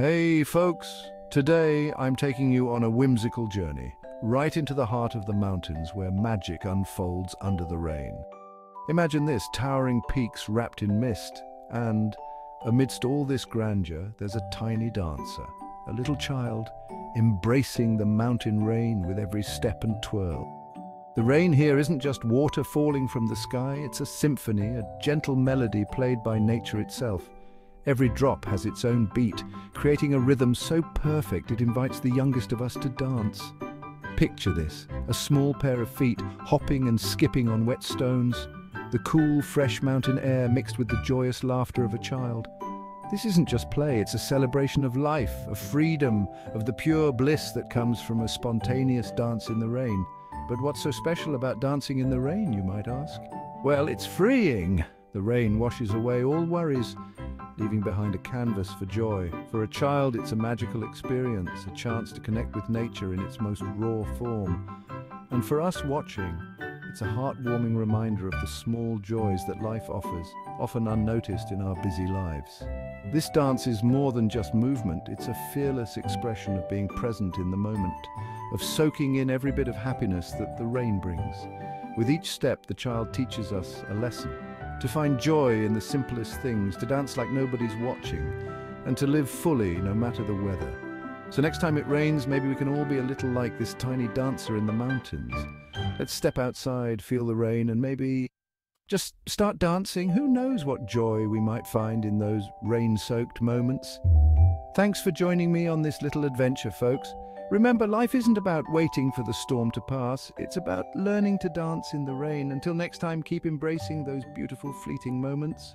Hey, folks. Today I'm taking you on a whimsical journey, right into the heart of the mountains where magic unfolds under the rain. Imagine this towering peaks wrapped in mist, and amidst all this grandeur, there's a tiny dancer, a little child, embracing the mountain rain with every step and twirl. The rain here isn't just water falling from the sky, it's a symphony, a gentle melody played by nature itself. Every drop has its own beat, creating a rhythm so perfect it invites the youngest of us to dance. Picture this, a small pair of feet hopping and skipping on wet stones, the cool, fresh mountain air mixed with the joyous laughter of a child. This isn't just play, it's a celebration of life, of freedom, of the pure bliss that comes from a spontaneous dance in the rain. But what's so special about dancing in the rain, you might ask? Well, it's freeing. The rain washes away all worries, leaving behind a canvas for joy. For a child, it's a magical experience, a chance to connect with nature in its most raw form. And for us watching, it's a heartwarming reminder of the small joys that life offers, often unnoticed in our busy lives. This dance is more than just movement, it's a fearless expression of being present in the moment, of soaking in every bit of happiness that the rain brings. With each step, the child teaches us a lesson to find joy in the simplest things, to dance like nobody's watching, and to live fully no matter the weather. So next time it rains, maybe we can all be a little like this tiny dancer in the mountains. Let's step outside, feel the rain, and maybe just start dancing. Who knows what joy we might find in those rain-soaked moments? Thanks for joining me on this little adventure, folks. Remember, life isn't about waiting for the storm to pass. It's about learning to dance in the rain. Until next time, keep embracing those beautiful fleeting moments.